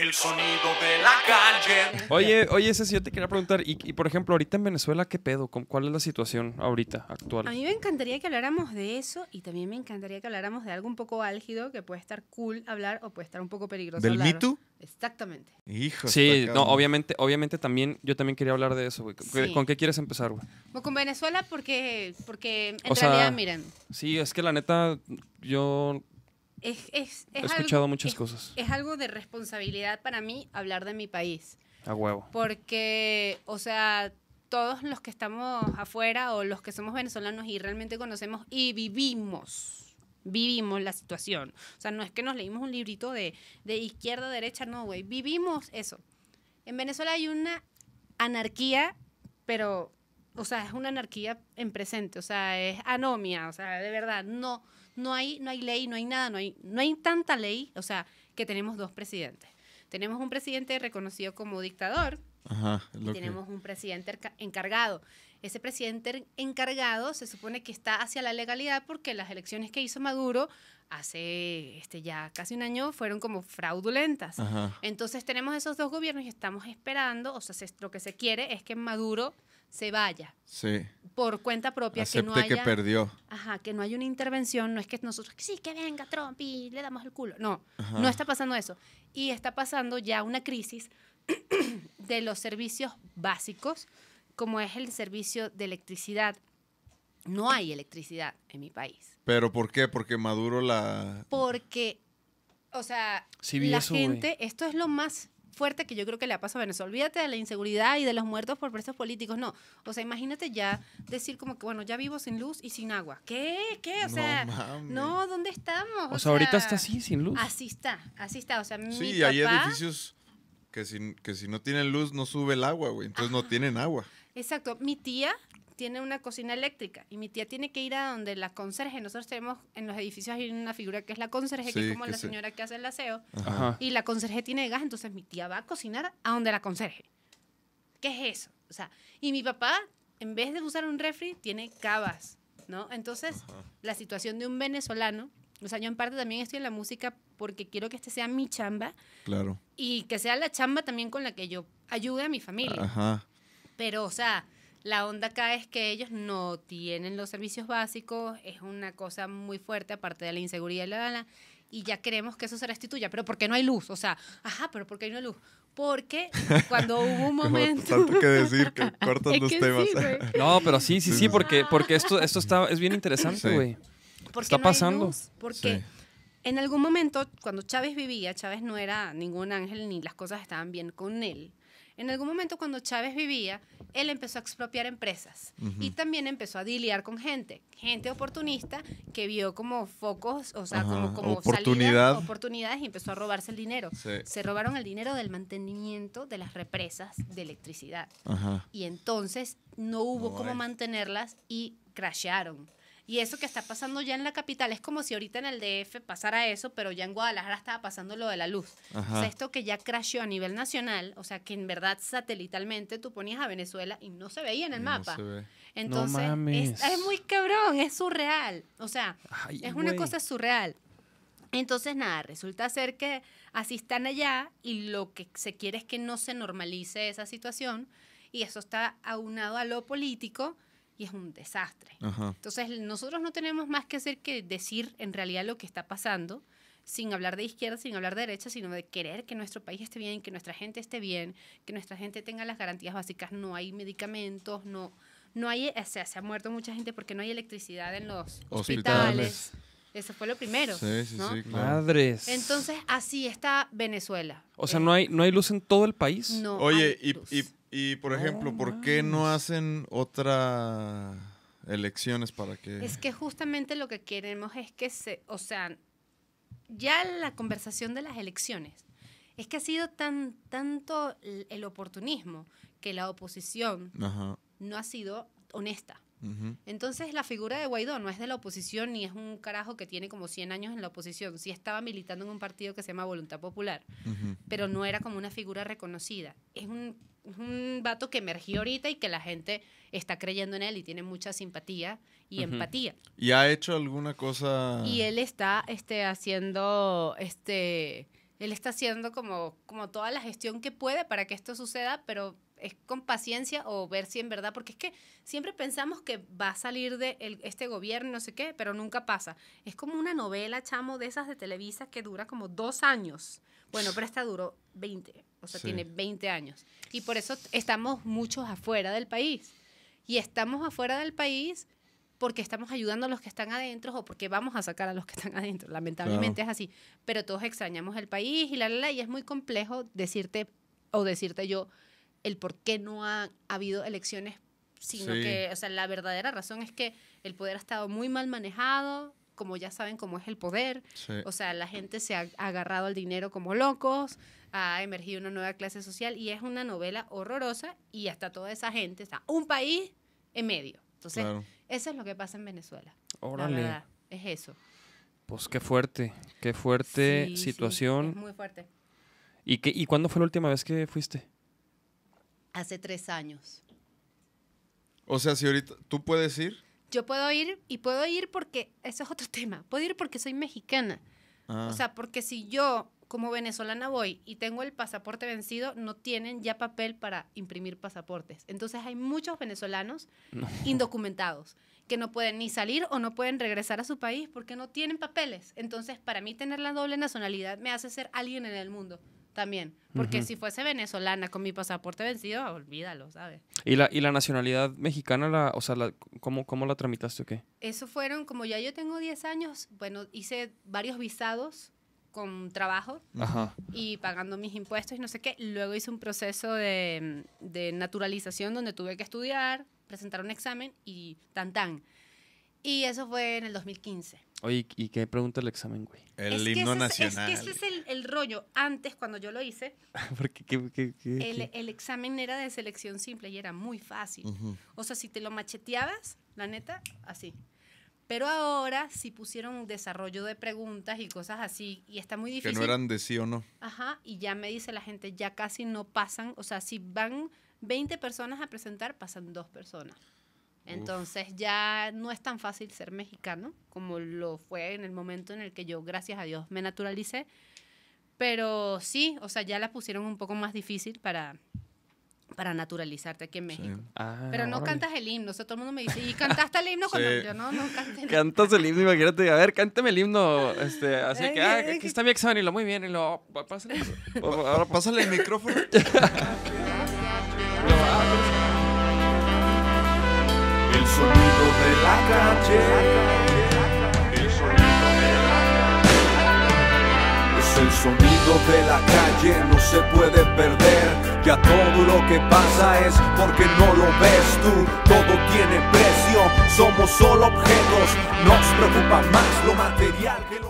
El sonido de la calle. Oye, oye, ese sí yo te quería preguntar, y, y, por ejemplo, ahorita en Venezuela, ¿qué pedo? ¿Cómo- ¿Cuál es la situación ahorita, actual? A mí me encantaría que habláramos de eso y también me encantaría que habláramos de algo un poco álgido que puede estar cool hablar o puede estar un poco peligroso ¿Del hablar. Me Too? Exactamente. Hijo. Sí, no, obviamente, obviamente también, yo también quería hablar de eso, güey. ¿Con- Sí. ¿Con qué quieres empezar, güey? Con Venezuela porque, porque en O sea, realidad, miren, Sí, es que la neta, yo es, es, he es escuchado algo, muchas cosas. Es algo de responsabilidad para mí hablar de mi país. A huevo. Porque, o sea, todos los que estamos afuera o los que somos venezolanos y realmente conocemos y vivimos, vivimos la situación. O sea, no es que nos leímos un librito de, de izquierda derecha, no, güey. Vivimos eso. En Venezuela hay una anarquía, pero, o sea, es una anarquía en presente, o sea, es anomia, o sea, de verdad, no, no hay, no hay ley, no hay nada, no hay, no hay tanta ley, o sea, que tenemos dos presidentes. Tenemos un presidente reconocido como dictador Ajá. y lo que- tenemos un presidente encargado. Ese presidente encargado se supone que está hacia la legalidad porque las elecciones que hizo Maduro hace este, ya casi un año fueron como fraudulentas. Ajá. Entonces tenemos esos dos gobiernos y estamos esperando, o sea, se- lo que se quiere es que Maduro se vaya Sí. por cuenta propia, que no Acepte que haya... perdió. Ajá, que no hay una intervención, no es que nosotros, sí, que venga Trump y le damos el culo. No, Ajá. no está pasando eso. Y está pasando ya una crisis de los servicios básicos, como es el servicio de electricidad. No hay electricidad en mi país. ¿Pero por qué? Porque Maduro la... Porque, o sea, Sí la eso, gente, esto es lo más fuerte que yo creo que le ha pasado a Venezuela. Olvídate de la inseguridad y de los muertos por presos políticos, no. O sea, imagínate ya decir como que, bueno, ya vivo sin luz y sin agua. ¿Qué? ¿Qué? O No sea, mames. no, ¿dónde estamos? O sea, ahorita está así, sin luz. Así está, así está. O sea, mi Sí, hay edificios que si, que si no tienen luz no sube el agua, güey. Entonces no tienen agua. Exacto. Mi tía tiene una cocina eléctrica y mi tía tiene que ir a donde la conserje. Nosotros tenemos en los edificios hay una figura que es la conserje, que es como que la se- señora que hace el aseo. Ajá. Y la conserje tiene gas, entonces mi tía va a cocinar a donde la conserje. ¿Qué es eso? O sea, y mi papá, en vez de usar un refri, tiene cavas, ¿no? Entonces, la situación de un venezolano, o sea, yo en parte también estoy en la música porque quiero que este sea mi chamba Claro. y que sea la chamba también con la que yo ayude a mi familia. Ajá. Pero, o sea, la onda acá es que ellos no tienen los servicios básicos, es una cosa muy fuerte, aparte de la inseguridad y la, la, y ya queremos que eso se restituya. Pero ¿por qué no hay luz? O sea, ajá, pero ¿por qué no hay luz? Porque cuando hubo un momento... tanto que decir que cortas Es los que temas. sí, güey. No, pero sí, sí, Sí, porque, porque esto, esto está, es bien interesante, Sí. Güey. ¿Por qué Está no hay pasando. luz? Porque Sí. en algún momento, cuando Chávez vivía, Chávez no era ningún ángel ni las cosas estaban bien con él. En algún momento, cuando Chávez vivía, él empezó a expropiar empresas y también empezó a diliar con gente, gente oportunista que vio como focos, o sea, Ajá, como, como oportunidad. salidas, oportunidades y empezó a robarse el dinero. Sí. Se robaron el dinero del mantenimiento de las represas de electricidad Ajá. y entonces no hubo No cómo mantenerlas y crashearon. Y eso que está pasando ya en la capital es como si ahorita en el DF pasara eso, pero ya en Guadalajara estaba pasando lo de la luz. O sea, esto que ya crasheó a nivel nacional, o sea, que en verdad satelitalmente tú ponías a Venezuela y no se veía en el No mapa. se ve. Entonces, mames. es, es muy cabrón, es surreal. O sea, Ay, es una cosa surreal. Entonces, nada, resulta ser que así están allá y lo que se quiere es que no se normalice esa situación y eso está aunado a lo político y es un desastre. Ajá. Entonces, nosotros no tenemos más que hacer que decir en realidad lo que está pasando, sin hablar de izquierda, sin hablar de derecha, sino de querer que nuestro país esté bien, que nuestra gente esté bien, que nuestra gente tenga las garantías básicas. No hay medicamentos, no, no hay, o sea, se ha muerto mucha gente porque no hay electricidad en los Hospitales. hospitales. Eso fue lo primero. Sí, sí, ¿no? sí, claro. Madres. Entonces, así está Venezuela. o sea, Eh, no hay, no hay luz en todo el país. no Oye, hay y, luz. y, y, por No ejemplo, ¿por qué no hacen otra elecciones para que... Es que justamente lo que queremos es que se, o sea, ya la conversación de las elecciones es que ha sido tan tanto el, oportunismo que la oposición Ajá. no ha sido honesta. ujú. Entonces la figura de Guaidó no es de la oposición ni es un carajo que tiene como 100 años en la oposición. Sí estaba militando en un partido que se llama Voluntad Popular, Ujú. pero no era como una figura reconocida. Es un, un vato que emergió ahorita y que la gente está creyendo en él y tiene mucha simpatía y empatía. ¿Y ha hecho alguna cosa? Y él está este, haciendo este, él está haciendo como, como toda la gestión que puede para que esto suceda, pero es con paciencia o ver si en verdad, porque es que siempre pensamos que va a salir de el- este gobierno, no sé qué, pero nunca pasa. Es como una novela, chamo, de esas de Televisa que dura como dos años. Bueno, pero esta duró 20, o sea, Sí. tiene 20 años. Y por eso estamos muchos afuera del país. Y estamos afuera del país porque estamos ayudando a los que están adentro o porque vamos a sacar a los que están adentro. Lamentablemente es así. Pero todos extrañamos el país y la, la, la, y es muy complejo decirte o decirte yo el por qué no ha habido elecciones, sino Sí. que, o sea, la verdadera razón es que el poder ha estado muy mal manejado, como ya saben cómo es el poder, Sí. o sea, la gente se ha agarrado al dinero como locos, ha emergido una nueva clase social y es una novela horrorosa y hasta toda esa gente está un país en medio. Entonces, Claro. eso es lo que pasa en Venezuela. La Órale. verdad, es eso. Pues qué fuerte, qué fuerte Sí, sí, situación. es muy fuerte. ¿Y, qué, ¿Y cuándo fue la última vez que fuiste? Hace tres años. O sea, si ahorita tú puedes ir. Yo puedo ir y puedo ir porque, eso es otro tema, puedo ir porque soy mexicana. Ah, O sea, porque si yo como venezolana voy y tengo el pasaporte vencido, no tienen ya papel para imprimir pasaportes. Entonces hay muchos venezolanos No. indocumentados que no pueden ni salir o no pueden regresar a su país porque no tienen papeles. Entonces, para mí tener la doble nacionalidad me hace ser alguien en el mundo también. Porque Ujú. si fuese venezolana con mi pasaporte vencido, olvídalo, ¿sabes? ¿Y la, y la nacionalidad mexicana, la, o sea, la, ¿cómo, ¿cómo la tramitaste o qué? Eso fueron, como ya yo tengo 10 años, bueno, hice varios visados con trabajo Ajá. y pagando mis impuestos y no sé qué. Luego hice un proceso de, de naturalización donde tuve que estudiar, presentar un examen y tan tan. Y eso fue en el 2015. Oye, ¿y qué pregunta el examen, güey? el es que himno es- nacional. Es, que ese es el, el rollo. Antes, cuando yo lo hice, Porque, ¿qué, qué, qué- el, qué? el examen era de selección simple y era muy fácil. O sea, si te lo macheteabas, la neta, así. Pero ahora sí pusieron desarrollo de preguntas y cosas así y está muy Que difícil. no eran de sí o no. Ajá, y ya me dice la gente, ya casi no pasan, o sea, si van 20 personas a presentar, pasan dos personas. Entonces ya no es tan fácil ser mexicano como lo fue en el momento en el que yo, gracias a Dios, me naturalicé. Pero sí, o sea, ya la pusieron un poco más difícil para, para naturalizarte aquí en México. Ah, Pero no órale. cantas el himno, o sea, todo el mundo me dice, ¿y cantaste el himno? Cuando Sí. yo no, no canté el Cantas el himno, imagínate. A ver, cántame el himno. Este, así que, ah, aquí está mi examen y lo muy bien. Y lo, pa- pásale. Ahora pásale el micrófono. Sonido de la calle. El sonido de la calle. Es el sonido de la calle, no se puede perder. Ya todo lo que pasa es porque no lo ves tú. Todo tiene precio, somos solo objetos. Nos preocupa más lo material que lo